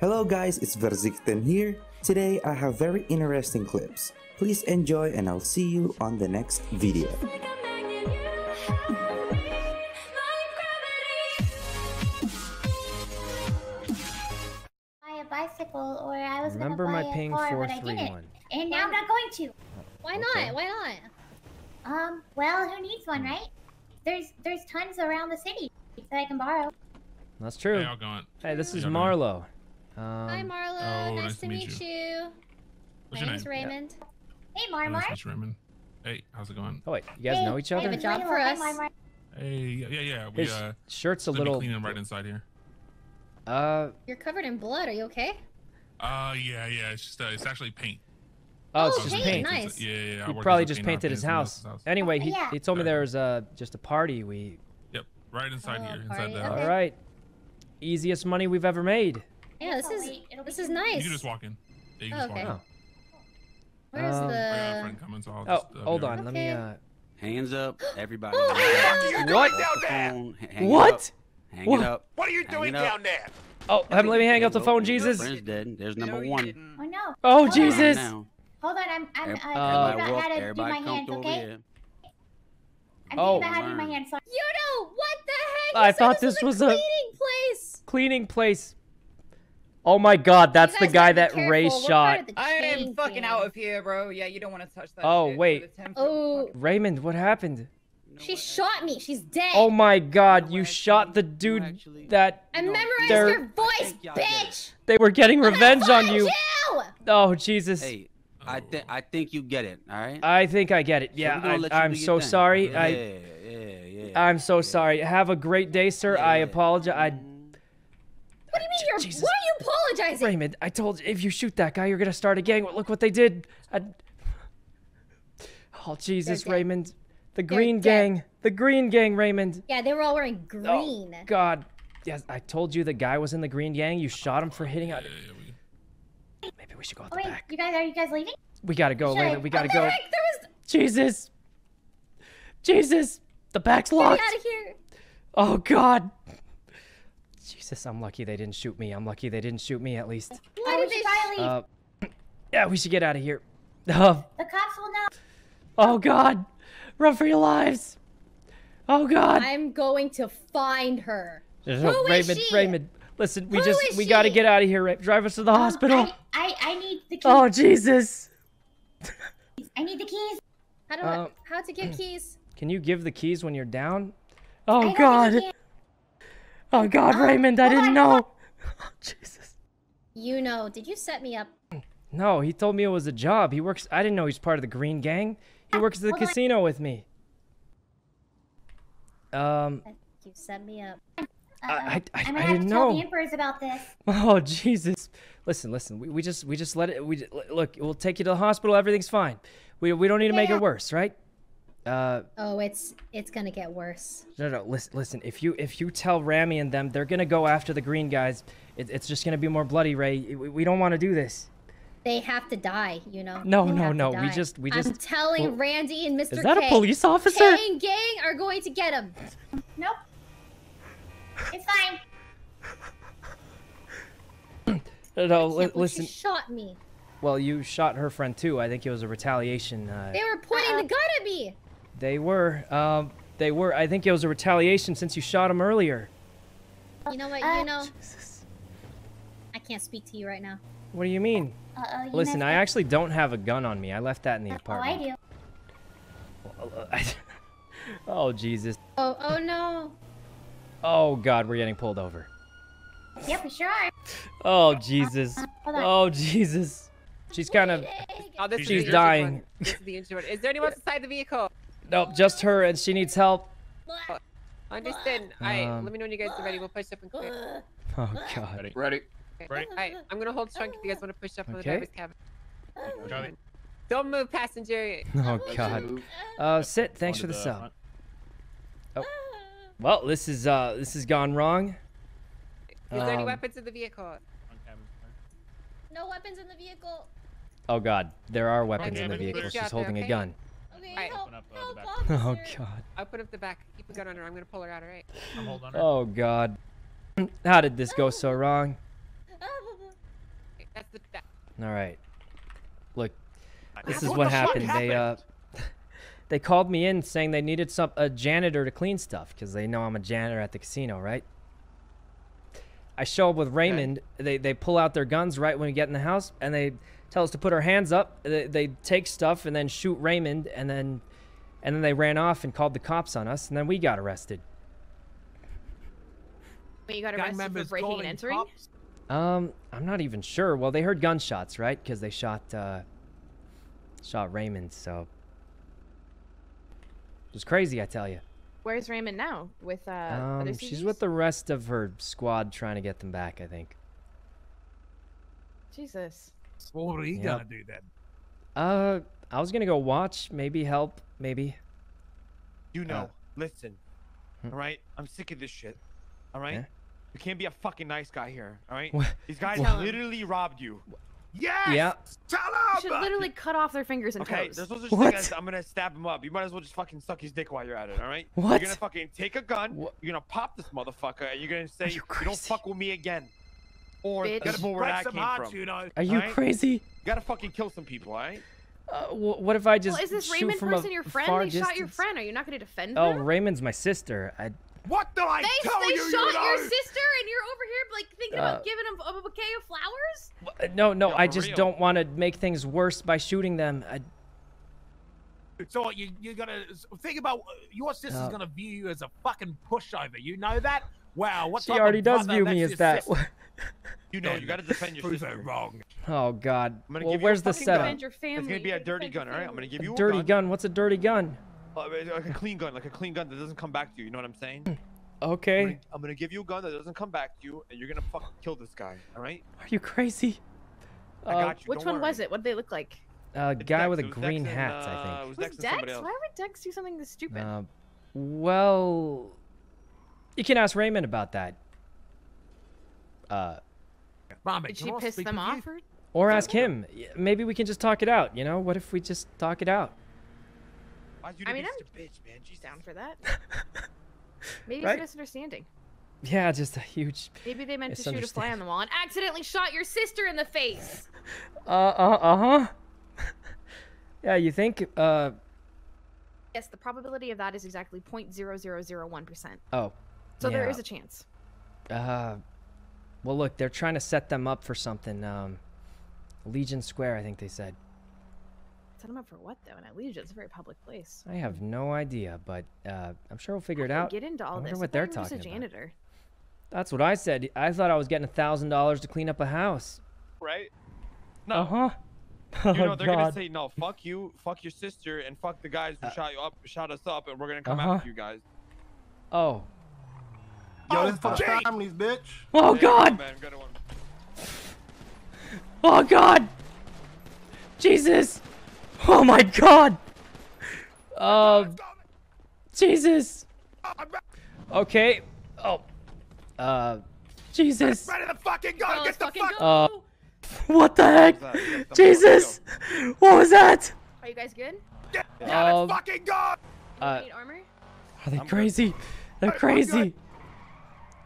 Hello guys, it's Verzichten here. Today I have very interesting clips. Please enjoy and I'll see you on the next video. buy a bicycle or I was Remember gonna my buy ping a car, but I didn't. 431. And now I'm not going to. Why Okay. not? Why not? Um, well, who needs one, right? There's there's tons around the city that I can borrow. That's true. y'all going? Hey, this is Yeah, man. Marlo. Hi, Um, Marlo. oh, nice, nice to to meet, meet you. What's My your name's name? Raymond. Hey, Oh, Marmar. nice to meet you, Raymond. Hey, how's it going? oh wait, you guys hey, know each other? have a job Hey, for us. Hey, yeah, yeah, yeah. We His uh, shirt's a gonna be little. cleaning right inside here. Uh, You're covered in blood. Are you okay? Uh, yeah, yeah. It's just uh, it's actually paint. oh, it's Oh, just paint, paint. nice. Yeah, yeah. yeah. He probably just painter. I painted his house. Anyway, he, Yeah. he told me there was uh, just a party. We. Yep, right inside Oh, here, party, inside the. okay. All right. Easiest money we've ever made. Yeah, this Oh, is wait, it'll be this is nice. You can just walk in. Yeah, you can Oh, okay. walk in. Where's Um, I got a the? friend coming, so I'll Oh, just. uh, hold right on. Let me. Uh... Hands up, everybody. Oh, Hands up. What? Off the phone. H- hang What? up. Hang What? it up. What are you Hang doing down there? Oh, have- let me hang up the Nope, phone, your Jesus. Friend's dead. There's number one. Oh no. Oh, Hold. Jesus. Now. Hold on, I'm I'm uh, Every- thinking Uh, about walk- how to do my hands, okay? here. I'm Oh, thinking about how to do my learn. hands. Sorry. You know what the heck? I You thought this this was was a a- cleaning place. Cleaning place. Oh my God, that's the guy that Ray shot. part of the I am fucking out of here, bro. Yeah, you don't want to touch that. Oh, shit wait. with a 10 foot Oh. Raymond, what happened? You She what? shot me. She's dead. Oh my God, No, you actually- shot the no, dude actually- that I No, memorized They're- your voice, think y'all get it. bitch. they were getting I'm revenge on you. you. Oh Jesus. Hey, I Oh. think I think you get it. All right. I think I get it. So Yeah, we're gonna let you I, I'm so thing. sorry. Yeah, I yeah, yeah. I'm so yeah. sorry. Have a great day, sir. I Yeah. apologize. I What do you mean you're? Jesus. What are you apologizing? Raymond, I told you if you shoot that guy, you're gonna start a gang. Look what they did. I... Oh Jesus. Raymond. The They're Green dead. Gang. The Green Gang, Raymond. Yeah, they were all wearing green. Oh, green. God. Yes, I told you the guy was in the Green Gang. You shot him for hitting out. Yeah, yeah, Maybe we should go out Oh the wait, back. you guys are you guys leaving? We gotta go, Should I- We gotta what go. heck? There was. Jesus. Jesus. The back's locked. Get locked. out of here. Oh God. Jesus, I'm lucky they didn't shoot me. I'm lucky they didn't shoot me at least. Why did should they? probably leave. Uh, yeah, we should get out of here. Oh, the cops will know. oh God. Run for your lives. Oh God. I'm going to find her. No, Who is Raymond, she? Raymond. Listen, we Who just is we gotta get out of here. Ra- Drive us to the Um, hospital. I, I I need the keys. Oh Jesus. I need the keys. How do Uh, I? How to give keys? Can you give the keys when you're down? I Oh don't think God. Oh God, Um, Raymond, I hold didn't know. Oh, Jesus. You know. Did you set me up? No, he told me it was a job. He works. I didn't know he's part of the Green Gang. He works at the casino with me. Um. You set me up. Uh, I- I- I- I didn't know. the emperors about this. Oh Jesus! Listen, listen. We, we just we just let it. We look. We'll take you to the hospital. Everything's fine. We we don't need to make it worse, right? Uh, Oh, it's it's gonna get worse. no, no. Listen, listen. If you if you tell Rami and them, they're gonna go after the green guys. It, it's just gonna be more bloody, Ray. We, we don't want to do this. They have to die. You know. No, They no, no, we just- we just. I'm telling well, Randy and Mr. Is that a K, police officer? Chang Gang are going to get him. Nope. It's fine. No, no. li- listen. She shot me. Well, you shot her friend too. I think it was a retaliation. Uh, They were pointing the gun at me. They were. Um, they were. I think it was a retaliation since you shot him earlier. You know what? Uh, you know. Jesus. I can't speak to you right now. What do you mean? Uh oh. You Listen, I up. actually don't have a gun on me. I left that in the apartment. Oh, I apartment. do. oh Jesus. Oh, oh no. Oh God, we're getting pulled over. Yep, we sure are. Oh Jesus. Hold on. Oh Jesus. She's kind of. Oh, this She's is dying. This is the injured. Is there anyone inside the vehicle? Nope, just her, and she needs help. Understand. Alright, Um, let me know when you guys are ready. We'll push up and clear. Oh God. Ready. Ready? Alright, I'm gonna hold trunk if you guys want to push up on the driver's cabin. Charlie. Don't move, passenger. Oh God. Uh, sit. Thanks for the sub. Oh. Well, this is uh, this has gone wrong. Is there any Um, weapons in the vehicle? No weapons in the vehicle. Oh God, there are weapons Okay, in the vehicle. She's out there, holding a gun. Okay, Alright. help, Open up, uh, the help, back. Oh. God. I'll put up the back. Keep a gun on her. I'm gonna pull her out, alright? I'm holding on her. Oh God. How did this go so wrong? That's the. That, All right. Look, this What is the what fuck happened. They uh, they called me in saying they needed some a janitor to clean stuff because they know I'm a janitor at the casino, right? I show up with Raymond. They they pull out their guns right when we get in the house, and they tell us to put our hands up. They, they take stuff and then shoot Raymond, and then and then they ran off and called the cops on us, and then we got arrested. Wait, you got arrested for breaking and entering? cops? Um, I'm not even sure. Well, they heard gunshots, right? Because they shot uh, shot Raymond. So it was crazy, I tell you. Where's Raymond now? With uh, other Um, she's with the rest of her squad trying to get them back. I think. Jesus. What are you Yep. gonna do then? Uh, I was gonna go watch, maybe help, maybe. You know, Uh, listen. hmm. All right, I'm sick of this shit. All right, Yeah? you can't be a fucking nice guy here. All right, What- these guys Tell him. literally robbed you. Yes. Yeah. Tell You him. should literally cut off their fingers and Okay, toes. there's no such What? thing as I'm gonna stab him up. You might as well just fucking suck his dick while you're at it. All right? What? You're gonna fucking take a gun. What? You're gonna pop this motherfucker, and you're gonna say you you, don't fuck with me again. Or Bitch. that's more where Break that some came hearts, from. you know. Are you Alright. crazy? You gotta fucking kill some people, all right? Uh, wh- what if I just well, is this shoot Raymond from person a your friend? far They shot your friend. Are you not going to defend Oh, them? Oh, Raymond's my sister. I. What did I They, tell they you? shot you know? your sister, and you're over here like thinking Uh, about giving them a, a bouquet of flowers. w- No, no, Yeah, I just real. don't want to make things worse by shooting them. I, So you you're gonna think about uh, your sister's Uh, gonna view you as a fucking pushover. You know that? Wow, what she type already does brother view me lets as that. You know, you gotta defend your Prove sister. it wrong. Oh God. I'm gonna Well, give you a where's the fucking setup? Your. It's gonna be a dirty gun, all right? I'm gonna give you a dirty gun. gun. What's a dirty gun? Uh, like a clean gun, like a clean gun that doesn't come back to you. You know what I'm saying? I'm Okay. gonna, I'm gonna give you a gun that doesn't come back to you, and you're gonna fucking kill this guy. All right? Are you crazy? I Uh, got you. Which don't one worry. was it? What did they look like? A It's guy Dex. with a It was Dex green and, hat, uh, I It think. was Who's Dex and Dex? somebody Why would Dex do something this stupid? Uh, well, you can ask Raymond about that. Uh, Mommy, Did she piss them off? Or... or ask him. Maybe we can just talk it out. You know, what if we just talk it out? You I mean, this I'm to bitch, man? Jesus. Down for that. Maybe Right? it's a misunderstanding. Yeah, just a huge. Maybe they meant to shoot a fly on the wall and accidentally shot your sister in the face. Uh, uh, uh huh. yeah, you think? Uh, Yes, the probability of that is exactly 0.0001%. oh. So there yeah. is a chance. Uh, well, look, they're trying to set them up for something. Um, Legion Square, I think they said. Set them up for what, though? In Legion, it's a very public place. I have no idea, but uh, I'm sure we'll figure it How do you out. Get into all wonder this. I what thought they're you just talking a about. janitor. That's what I said. I thought I was getting a thousand dollars to clean up a house. Right? No. Uh huh. You Oh know they're gonna say no. Fuck you. Fuck your sister, and fuck the guys who Uh, shot you up, shot us up, and we're gonna come Uh-huh. after you guys. Oh. Yo, Oh, this is for the families, bitch. Oh There you go, God. man. Good one. Oh God. Jesus. Oh my God. Um. Jesus. Okay. Oh. Uh. Jesus. Ready to fucking go. Get the fuck. Uh. What the heck? What's that? Yes, I'm Jesus. What was that? Are you guys good? Yeah, Um, let's fucking go. Uh. Need armor? Are they I'm good. crazy? They're Hey, crazy.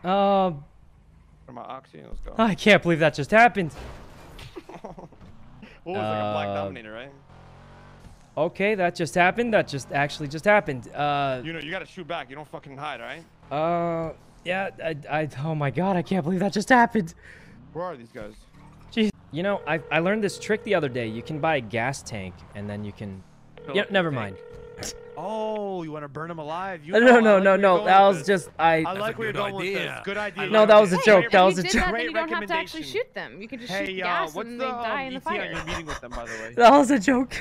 Um. For my oxy, let's go. I can't believe that just happened. What was like a black Uh, dominator, right? Okay, that just happened. That just actually just happened. Uh. You know, you gotta shoot back. You don't fucking hide, right? Uh. Yeah. I. I. Oh my God! I can't believe that just happened. Where are these guys? Jeez. You know, I I learned this trick the other day. You can buy a gas tank, and then you can. Fill Yeah. Never mind. Oh, you want to burn them alive? You No, know, no, I no, like no, no. That was this. just I. I like where you're good going with idea. this. Good idea. No, that was a joke. if That was a joke. That, you don't have to actually shoot them. You can just Hey, shoot uh, gas what's and the they die in um, the ET on fire. your meeting with them, by the way? That was a joke.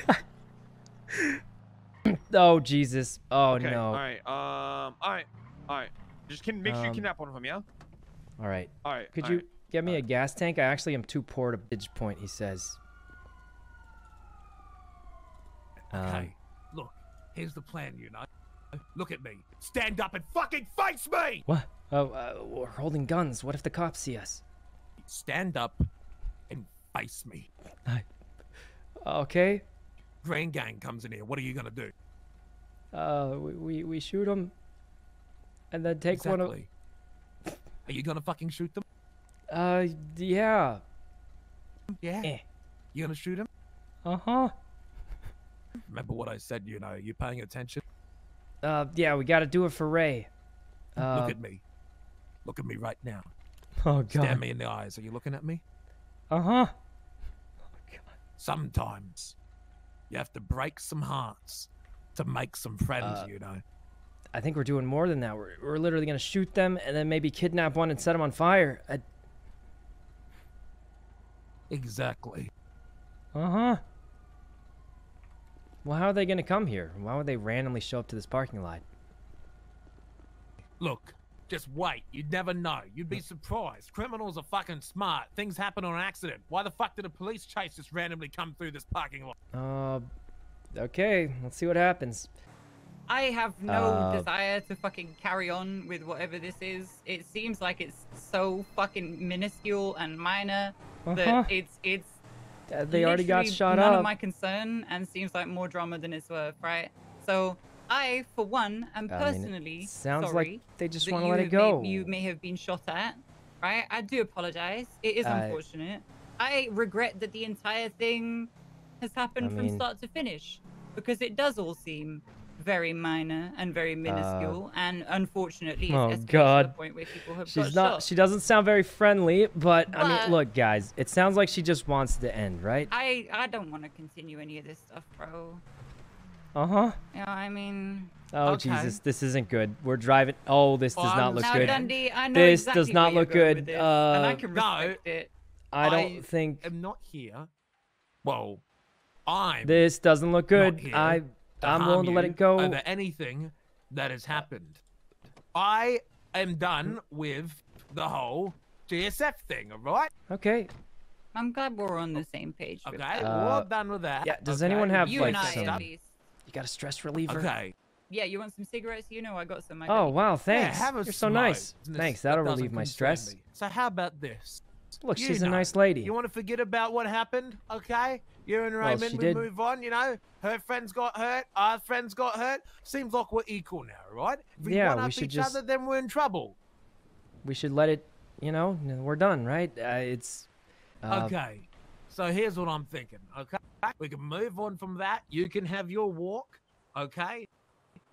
oh Jesus. Oh okay, no. All right. Um. All right. All right. Just can make sure you Um, kidnap one of them, yeah? All right. All right. Could all you right. get me a gas tank? I actually am too poor to bridge point. He says. Um, Okay, look, here's the plan, you know. Look at me. Stand up and fucking face me! What? Oh, uh, we're holding guns. What if the cops see us? Stand up and face me. Okay. Grand Gang comes in here. What are you gonna do? Uh, we we, we shoot them, and then take one of. exactly. Are you gonna fucking shoot them? Uh, yeah. Yeah. Eh. You gonna shoot him? Uh huh. Remember what I said, you know, You're paying attention? Uh, yeah, we got to do it for Ray. Uh, Look at me. Look at me right now. oh Stare god. me in the eyes. Are you looking at me? Uh huh. Oh, Sometimes you have to break some hearts to make some friends, Uh, you know. I think we're doing more than that. We're, we're literally gonna shoot them and then maybe kidnap one and set them on fire. Exactly. Uh Exactly. huh. Well, how are they gonna come here? Why would they randomly show up to this parking lot? Look, just wait. You'd never know. You'd be surprised. Criminals are fucking smart. Things happen on accident. Why the fuck did a police chase just randomly come through this parking lot? Uh, okay. Let's see what happens. I have no Uh, desire to fucking carry on with whatever this is. It seems like it's so fucking minuscule and minor Uh-huh. that it's it's. They already got literally shot none up. of my concern and seems like more drama than it's worth, right? So I, for one, am I mean, personally sounds like they just wanna let it go. May, you may have been shot at, right? I do apologize. It is I- unfortunate. I regret that the entire thing has happened I from mean- start to finish because it does all seem very minor and very minuscule, and unfortunately, it's Uh, oh, escalated to the God. point where people have She's got not. shot. She doesn't sound very friendly, but, I mean, look, guys. It sounds like she just wants to end, right? I I don't want to continue any of this stuff, bro. Uh huh. You know, I mean, Oh Okay. Jesus, this isn't good. We're driving. Oh, this does Well, not I'm look now good. Dundee, I know This exactly does not where you're look going good. with this, and I Uh, can No. respect it. I don't think I'm not here. Well, I'm this doesn't look good. here I to I'm willing to let it go. over anything that has happened. I am done with the whole GSF thing. All right? Okay. I'm glad we're on the same page. Okay, with we're Uh, all done with that. yeah, does okay? anyone have, you like, and I, some- You got a stress reliever? Okay. Yeah, you want some cigarettes? You know I got some. I Oh bet. wow, thanks. Yeah, have a You're so nice. This- Thanks. that That'll doesn't relieve my stress. me. So how about this? Look, You she's a nice lady. You want to forget about what happened, okay? You and Raymond, she we did- move on. You know, her friends got hurt, our friends got hurt. Seems like we're equal now, right? If we Yeah, one we up should each just- other, then we're in trouble. We should let it. You know, we're done, right? Uh, it's. Uh, okay. So here's what I'm thinking. Okay, we can move on from that. You can have your walk, okay,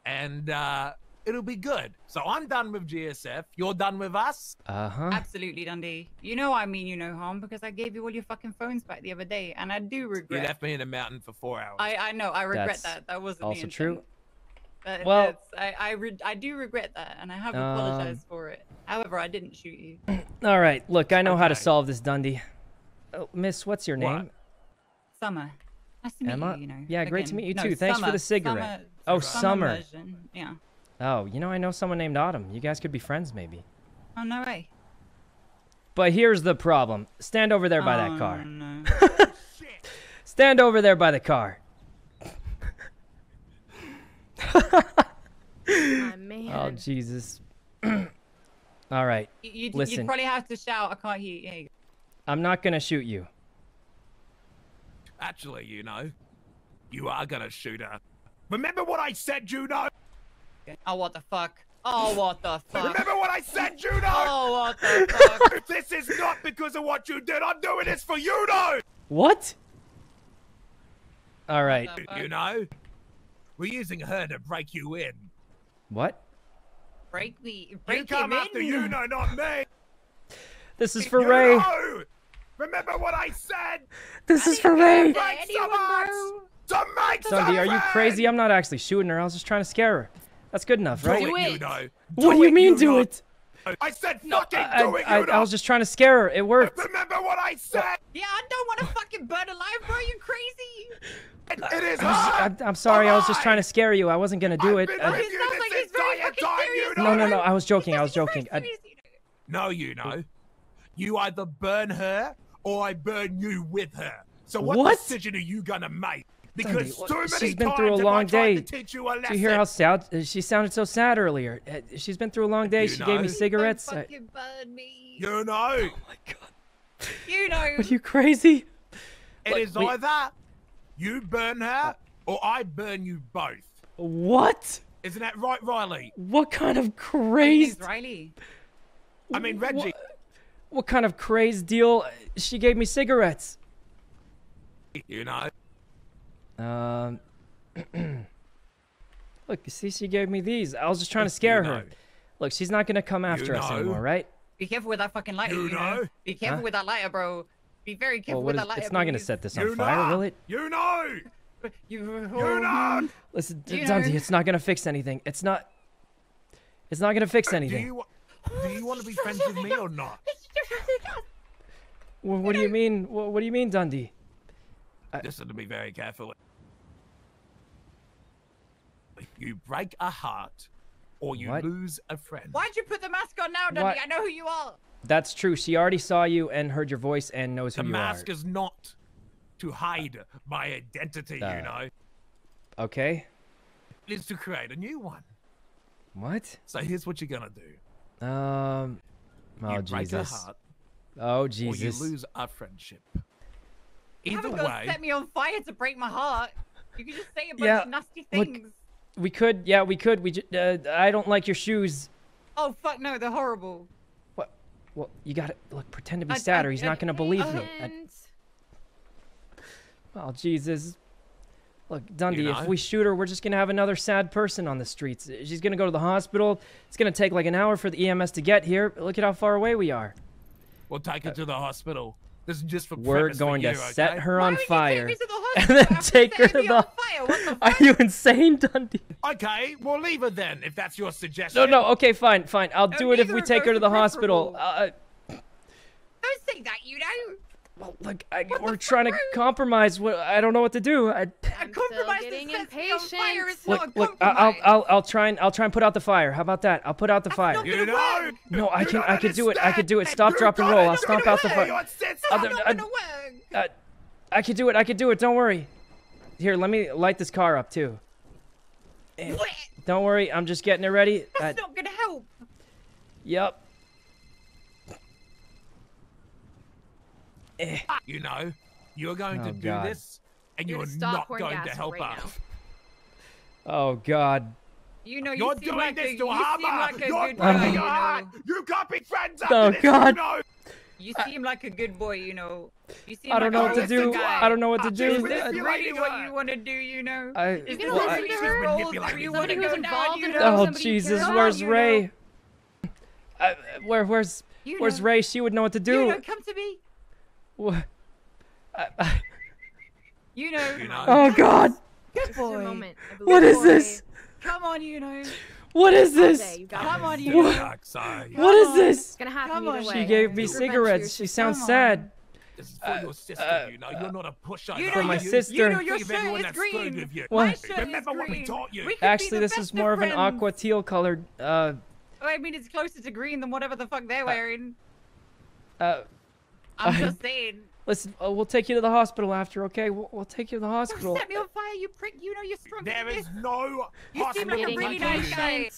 and uh, it'll be good. So I'm done with GSF. You're done with us. Uh huh. Absolutely, Dundee. You know I mean you no harm because I gave you all your fucking phones back the other day, and I do regret. You regret. left me in a mountain for four hours. I I know I regret That's that. That wasn't Also intent. true. But Well- that's- I I, re- I do regret that, and I have Um, apologized for it. However, I didn't shoot you. All right. Look, I know how to solve this, Dundee. Oh, miss, what's your What? name? Summer. Nice to meet Emma? you. You know. Yeah, great to meet you No, too. Thanks for the cigarette. Summer- Oh, Summer Summer. Yeah. Oh, you know, I know someone named Autumn. You guys could be friends, maybe. Oh no way. But here's the problem. Stand over there by oh, that car. No. Stand over there by the car. Man. Oh, Jesus. All right. You, you'd, Listen. you'd probably have to shout. I can't hear you. There you go. I'm not going to shoot you. Actually, you know, you are gonna shoot her. Remember what I said, Juno? Oh, what the fuck? Oh, what the fuck? Remember what I said, Juno? Oh, what the fuck? this is not because of what you did. I'm doing this for you, know. What? All right. the? You know, we're using her to break you in. What? Break me. You Break come him after in. you, know, not me. This is for you Ray. know. Remember what I said? This is for Ray. Break anyone, some bro. To make Dundee, are you crazy? I'm not actually shooting her. I was just trying to scare her. That's good enough, right? it, it. you know. What do you mean, do know. it? I said No, fucking I, do it, I, you know. I was just trying to scare her. It worked. Remember what I said? Yeah, I don't want to fucking burn alive, bro. You crazy? It, it is I was just- her. I'm, I'm sorry. I was just trying to scare you. I wasn't gonna do I've it. been I- with It you sounds this like he's very fucking time, serious. you no, know. no, no. I was joking. I was joking. I, serious, you know. No, you know. You either burn her or I burn you with her. So what, What? decision are you gonna make? Dundee, Because what- too many she's been through a long day. to you a lesson. Hear how sad uh, she sounded? So sad earlier. Uh, She's been through a long day. You She gave me cigarettes. Don't I- fucking burn me. You know, oh my god. You know. Are you crazy? it Like, is we- either you burn her or I burn you both. What? Isn't that right, Riley? What kind of crazy? Riley. I mean, Reggie. What, what kind of crazy deal? She gave me cigarettes. You know. Um. Look, you see, she gave me these. I was just trying to scare her. know. Look, she's not gonna come after us know. anymore, right? Be careful with that fucking lighter, You you, know? know? Be careful Huh? with that lighter, bro. Be very careful Well, with is, that lighter. it's not gonna set this on You fire, know. will it? You know. You, You know. Listen, D- You Dundee, it's not gonna fix anything. It's not. It's not gonna fix Do anything. you, do you want to be friends with me or not? Wha- what do you mean? What, what do you mean, Dundee? Listen to me very carefully. If you break a heart or you What? lose a friend, Why'd you put the mask on now, Dundee? I know who you are. That's true. She already saw you and heard your voice and knows who you are. the mask is not to hide my identity, Uh, you know. Okay. It is to create a new one. What? So here's what you're gonna do. Um. Oh you break a Jesus. heart Oh or Jesus. you lose our friendship. Either You haven't got to way, set me on fire to break my heart. You can just say a bunch Yeah, of nasty look- things. We could. Yeah, we could. We. Ju- uh, I don't like your shoes. Oh fuck no, they're horrible. What? Well, you gotta look. Pretend to be I- sad, I- or he's I- not gonna believe me. I- And oh Jesus. Look, Dundee. If we shoot her, we're just gonna have another sad person on the streets. She's gonna go to the hospital. It's gonna take like an hour for the EMS to get here. Look at how far away we are. we'll take her to the hospital. This is just for We're premise for going to you, set okay? her on fire, take me to the and then take her to the. fire? What the Are you insane, Dundee? Okay, we'll leave her then, if that's your suggestion. No, no. Okay, fine, fine. I'll No, do it if we take her to the are hospital. preferable. Uh, Don't say that, you know. Well, look, I, we're fuck, trying to compromise. What I don't know what to do. i'm still compromise that getting sets me on fire impatient. is look, look. I- I'll. I'll, I'll try and I'll try and put out the fire. How about that? I'll put out the fire. You gonna know. No, I you can, don't I can do it. I can do it. Stop, You drop, and roll. I'll stomp out the fire. understand? I'll It's do- not I- gonna work. I can do it. I can do it. Don't worry. Here, let me light this car up too. Don't worry. I'm just getting it ready. That's not gonna help. yep. Eh. You know, you're going to Oh, do God. this, and You're you're not going to help right us. Oh God. You know, you You're doing like this a, to you seem harm her. like a You're good breaking guy, her you heart. know. You can't be friends Oh, after this. God. You know. You seem like a good boy, you know. You seem I don't like know a what to do. guy. I don't know what to I'm do. just Is this really what you want to do, you know? I- Is this gonna well, really I- the She's you want to Somebody go who's down, you know? Oh Jesus, where's? Ray? Uh, where, where's, You where's. Ray? She would know what to You do. know, come to me. Wha- I- I- You know. You know. oh God, Good this is boy. moment. I what believe is in you. this? Come on, you know. What is this? you Come this. on, you The know. dark side. What is this? It's gonna happen Come on. She gave me Revenge for your cigarettes. She sounds sad. This is for your sister, uh, you know. You're not a pusher. You no. know, For my you- sister. You know, your Think shirt is that's screwed green. with you. What? My shirt Remember is what we taught you. We Actually, this is more of an aqua teal colored. Uh, Oh, I mean, it's closer to green than whatever the fuck they're wearing. uh. I'm I- just saying. Listen, uh, we'll take you to the hospital after, okay? We'll, we'll take you to the Don't hospital. set me on fire, you prick. You know you're strong. There is as is this. no You seem like a really nice guy.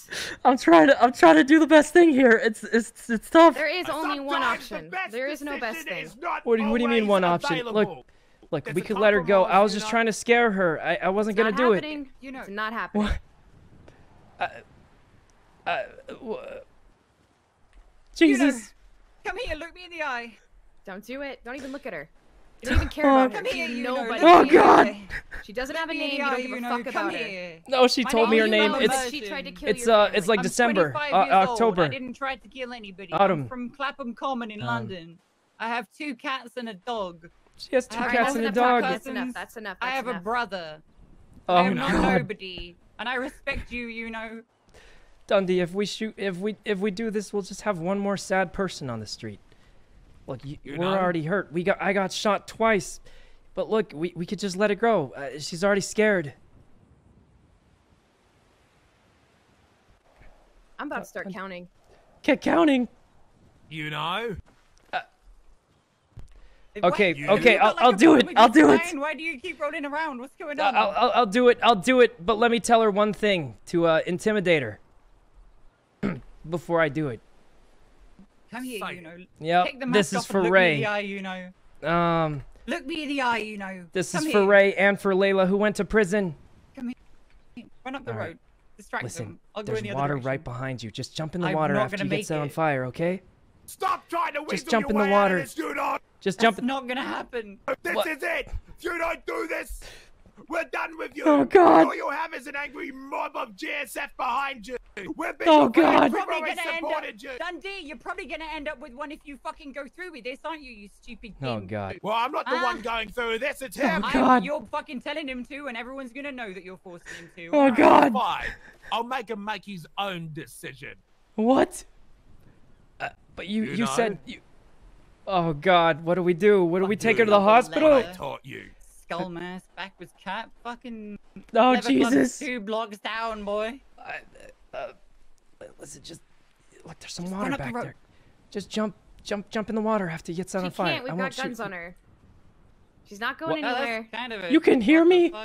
I'm trying to, I'm trying to do the best thing here. It's, it's, it's tough. There is only one Sometimes the option. best There is no best thing. is What do you- what do you mean always one option? Look, available. Look, It's we could let her go. I was just know? trying to scare her. I, I wasn't gonna not do it. You know. It's not happening. What? Uh, uh, wha- Jesus. Come here, look me in the eye. Don't do it. Don't even look at her. You don't even care Oh, about her. Come here, you know. nobody. Oh, look me in the God. She doesn't have a Look me in name. You don't give a you know. fuck Come about her. No, she told me her name. It's, She tried to kill it's uh, it's like I'm December, uh, years old. October. I didn't try to kill anybody. Autumn. I'm from Clapham Common in Um, London. I have two cats and a dog. She has two have cats and a dog. cousins. That's enough. That's enough. I that's have a brother. Oh I am not nobody, and I respect you. You know. Dundee, if we shoot, if we if we do this, we'll just have one more sad person on the street. Look, you, You we're know? already hurt. We got I got shot twice, but look, we we could just let it go. Uh, she's already scared. I'm about to start counting. Keep counting. You know. Okay, You- okay, I'll, like I'll do it. I'll do it. Why do you keep rolling around? What's going I'll, on? I'll, I'll do it. I'll do it. But let me tell her one thing to uh, intimidate her before I do it. Come here, Say you know. Yep, Take the mask this is off and for look Me in Ray. the eye, you know. Um, Look me in the eye, you know. this Come is here. for Ray and for Layla, who went to prison. Come here. Run up the All right. road. Distract Listen, them. I'll go there's in the water direction. right behind you. Just jump in the I'm water not after gonna you get make set on fire, okay? Stop trying to Just jump your in the way out of water. this, you know. Just That's jump. not gonna happen. This What? is it. If you don't do this, we're done with you. Oh, God. All you have is an angry mob of GSF behind you. We've been Oh. God. We've Probably gonna end up, you. Dundee. You're probably gonna end up with one if you fucking go through with this, aren't you? You stupid. Oh thing? God. Well, I'm not the Ah. one going through this. It's Oh, him. I'm- God. You're fucking telling him to, and everyone's gonna know that you're forcing him to. Oh God. Fine. I'll make him make his own decision. What? Uh, but you You you, know? said you. Oh God, what do we do? What do we take her to the hospital? I taught you. Skull mask, backwards cap, fucking. Oh Jesus. Two blocks down, boy. I, uh, listen, just look. There's some Just water run up the back there. Just jump, jump, jump in the water after you get set She on fire. can't. We've I got won't shoot guns on her. She's not going What? Oh, anywhere. kind of a, You can hear me? Do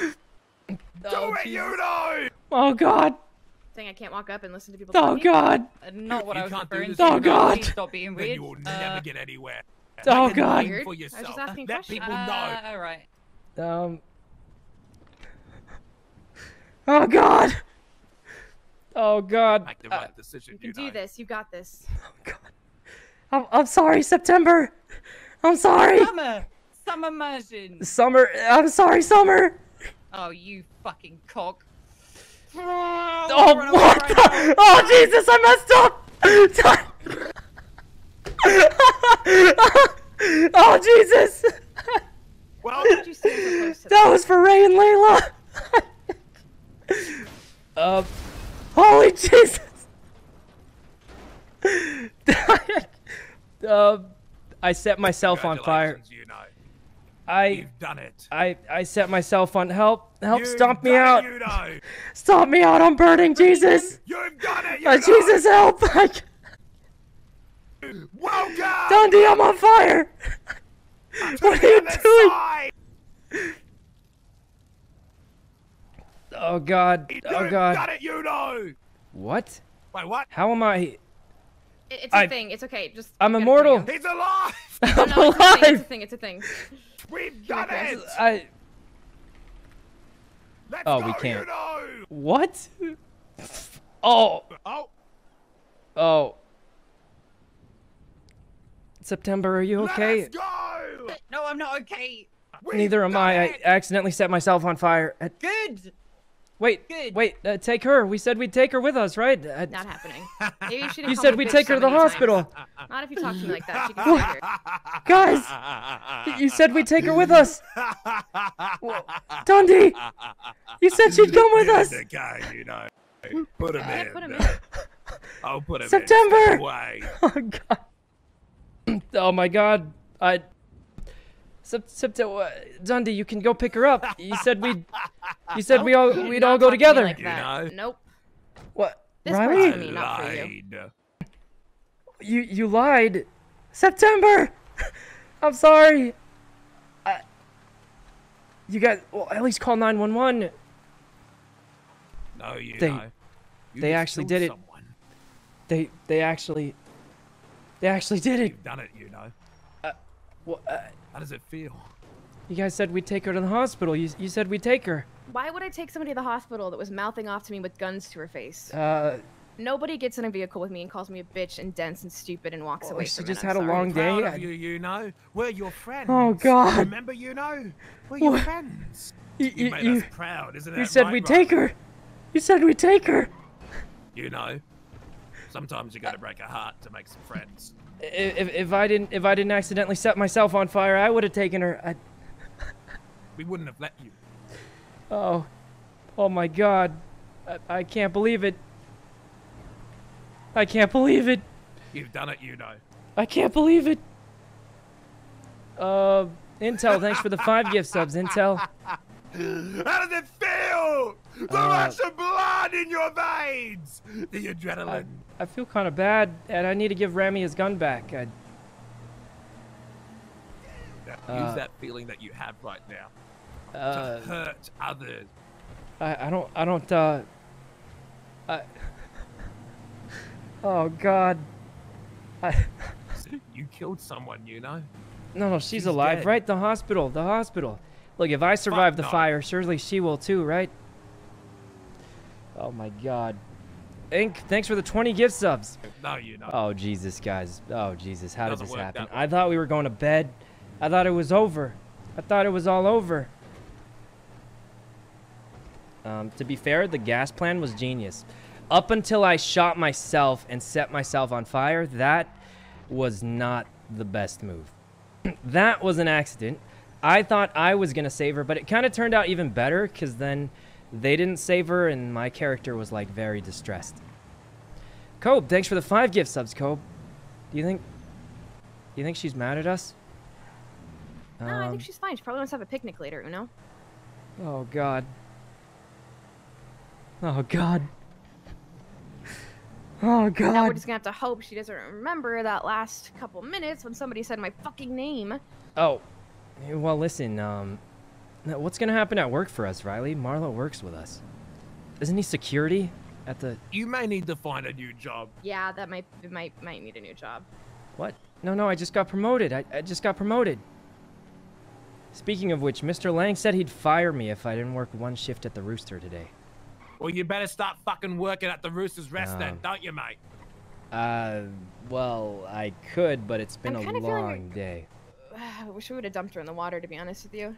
Oh, it, you know. Oh God. Saying I can't walk up and listen to people. Oh. God. Uh, Not what You I was can't do referring to. Oh, God. Please stop being Then weird. you will Uh, never get anywhere. Oh, God. name Weird. For I was just asking Let questions. people know. uh, all right. Um. Oh God. Oh God. Make the Uh, decision. You can know. do this. You got this. Oh god! I'm, I'm sorry, September. I'm sorry. Summer, summer immersion. Summer. I'm sorry, Summer. Oh, you fucking cock. Oh, run away what? right the- Oh, Jesus, I messed up. oh, Jesus. Well, did you stand so close to That was for Ray and Layla. uh, holy Jesus. uh, I set myself on fire. You know. I, You've done it. I, I set myself on help. Help You've stomp me out. You know. Stop me out. I'm burning, Jesus. You've done it. You Uh, know. Jesus, help. I, Welcome. Dundee, I'm on fire. what are you doing? side. Oh, God. Oh, You've God. done it. You know. What? Wait, what? How am I? It's a I- thing. It's okay. Just. I'm immortal. He's alive. I'm No, no, it's a thing. It's a thing. It's a thing. We've done it. I. Let's Oh, go, we can't. You know. What? Oh. Oh, Oh. September, are you okay? let's go. No, I'm not okay. We've Neither am done I. I accidentally set myself on fire. Uh, Good. wait, Good. wait, uh, take her. We said we'd take her with us, right? Uh, Not happening. Maybe you should. you said we'd take her to the hospital. Not if you talk to me like that. She can see her. Guys, you said we'd take her with us. Dundee, you said she'd come with us. the car, you know. Put him Yeah, in. put him in. I'll put him September. in. Step away. Oh god. Oh my god. I. Sep- September, uh, Dundee, you can go pick her up. You said we'd. You said we all You did we'd not all go talk to me together. like that. You Nope. What? This Riley? part's for me, not for you. Lied. You you lied. September. I'm sorry. I, you guys, well, at least call 911. No, you They- know. You they just actually killed did it. Someone. They they actually they actually did it. You've done it, you know. Well, uh, How does it feel? you guys said we'd take her to the hospital. You you said we'd take her. Why would I take somebody to the hospital that was mouthing off to me with guns to her face? Uh, Nobody gets in a vehicle with me and calls me a bitch and dense and stupid and walks Oh, away she from just it. Had a long day. Proud of you, you know. We're your friends. Oh, God. Remember, you know. We're your What? friends. you, You, you, made you, us proud, isn't it? you said right, we'd take her. You said we'd take her. You know. Sometimes you gotta break a heart to make some friends. If, if I didn't if I didn't accidentally set myself on fire, I would have taken her. I, We wouldn't have let you. oh, oh my God, I, I can't believe it. I can't believe it. You've done it, you know. I can't believe it. Uh, Intel, thanks for the five gift subs, Intel. How does it feel? The Uh, rush of blood in your veins. The adrenaline. I feel kind of bad, and I need to give Remy his gun back. I, Use uh, that feeling that you have right now uh, to hurt others. I, I don't, I don't, uh, I, oh God, I, You killed someone, you know. no, no, she's, She's alive, dead. right? The hospital, the hospital. Look, if I survive the no. fire, surely she will too, right? Oh my God. Ink, thanks for the 20 gift subs. No, you don't. Oh, Jesus, guys. Oh, Jesus. How did this happen? I thought we were going to bed. I thought it was over. I thought it was all over. Um, to be fair, the gas plan was genius. Up until I shot myself and set myself on fire, that was not the best move. that was an accident. I thought I was going to save her, but it kind of turned out even better because then they didn't save her and my character was like very distressed. Cobe, thanks for the five gift subs, Cobe. Do you think do you think she's mad at us? No, I Um, think she's fine. She probably wants to have a picnic later, Uno. Oh god. Oh god. Oh God. Now we're just gonna have to hope she doesn't remember that last couple minutes when somebody said my fucking name. Oh. Well, listen, um now what's going to happen at work for us, Riley? Marlo works with us. Isn't he security at the You may need to find a new job. Yeah, that might might might need a new job. What? No, no, I just got promoted. I, I just got promoted. Speaking of which, Mr. Lang said he'd fire me if I didn't work one shift at the Rooster today. Well, you better start fucking working at the Rooster's Rest then, Um, don't you, mate? Uh, well, I could, but it's been I'm a kinda feeling long day. I wish we would have dumped her in the water, to be honest with you.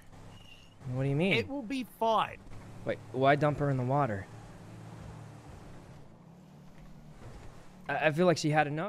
What do you mean? It will be fine. Wait, why dump her in the water? I, I feel like she had enough.